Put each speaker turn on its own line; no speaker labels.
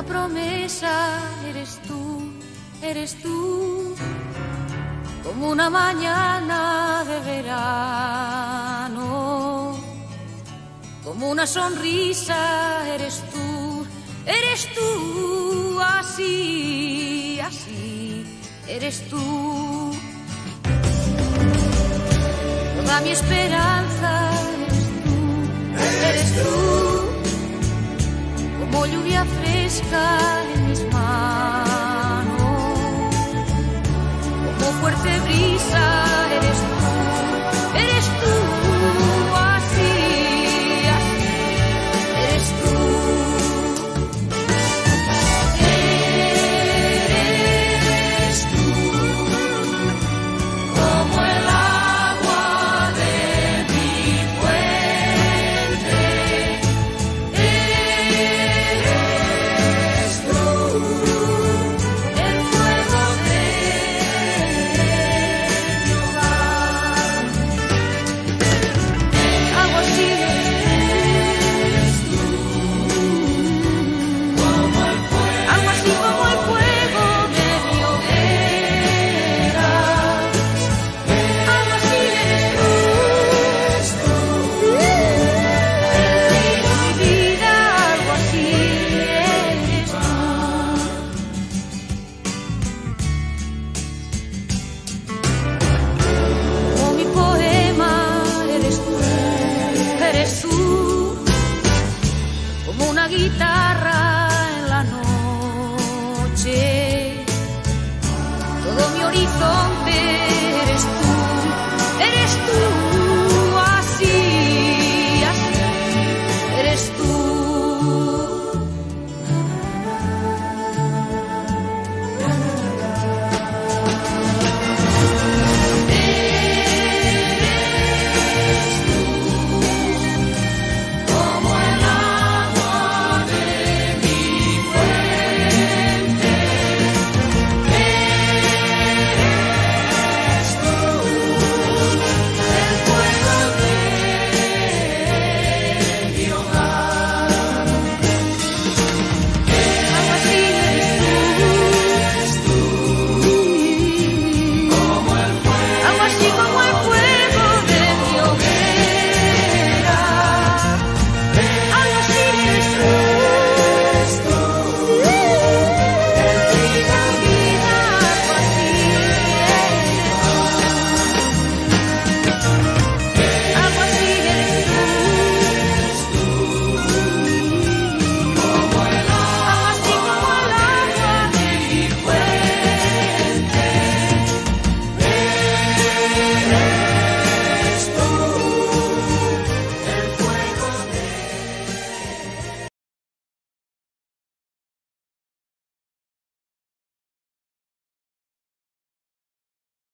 una promesa, eres tú, eres tú, como una mañana de verano, como una sonrisa, eres tú, eres tú, así, así, eres tú. Toda mi esperanza, eres tú, eres tú. Como lluvia fresca is calling, he's